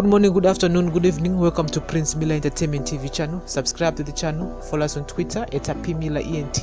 Good morning, good afternoon, good evening. Welcome to Prince Miller Entertainment TV channel. Subscribe to the channel. Follow us on Twitter at Happy Miller ENT,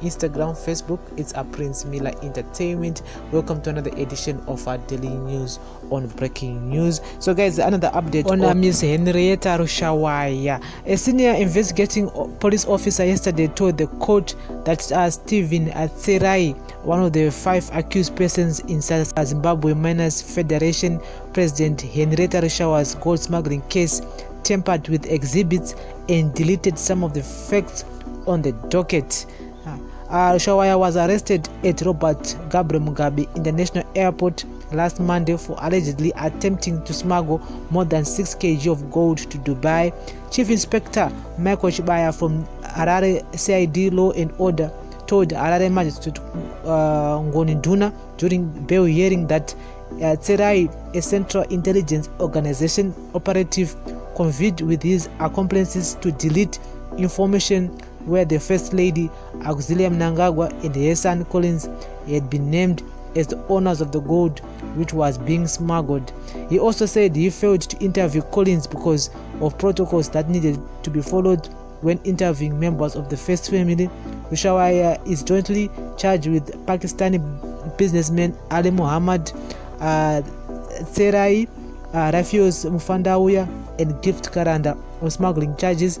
Instagram, Facebook. It's a Prince Miller Entertainment. Welcome to another edition of our daily news on breaking news. So, guys, another update on, on Miss Henrietta Rushawaya. A senior investigating police officer yesterday told the court that uh, stephen atsirai one of the five accused persons in zimbabwe miners federation president henrieta rishawers gold smuggling case tempered with exhibits and deleted some of the facts on the docket ah, uh, rishawaya was arrested at robert gabriel mugabe international airport last monday for allegedly attempting to smuggle more than 6 kg of gold to dubai chief inspector michael chibaya from harare cid law and order told harare magistrate uh, ngoni nduna during bail hearing that uh, tserai a central intelligence organization operative convened with his accomplances to delete information where the first lady auxilia mnangagwa and her son collins had been named as the owners of the gold which was being smuggled he also said he failed to interview collins because of protocols that needed to be followed when interviewing members of the first family rushawaya is jointly charged with pakistani businessman ali muhammad uh, serai uh, rafios mufandauya and gift karanda on smuggling charges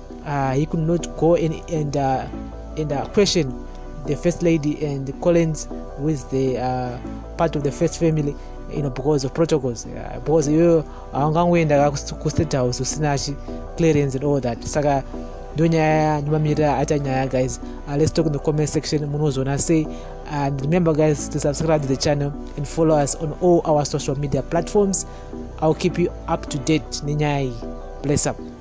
uh, he could not go and, and, uh, and uh, question the first lady and collins who is the uh, part of the first family you know, because of protocols uh, because iyoyo haungangoenda kustate house usina clearance and all that saka so, ndonyaya nemamirira aita nyaya guys uh, lets talk in the comment section munozoona sei uh, and remember guys to subscribe to the channel and follow us on all our social media platforms i'll keep you up to date nenyaya iyi bless up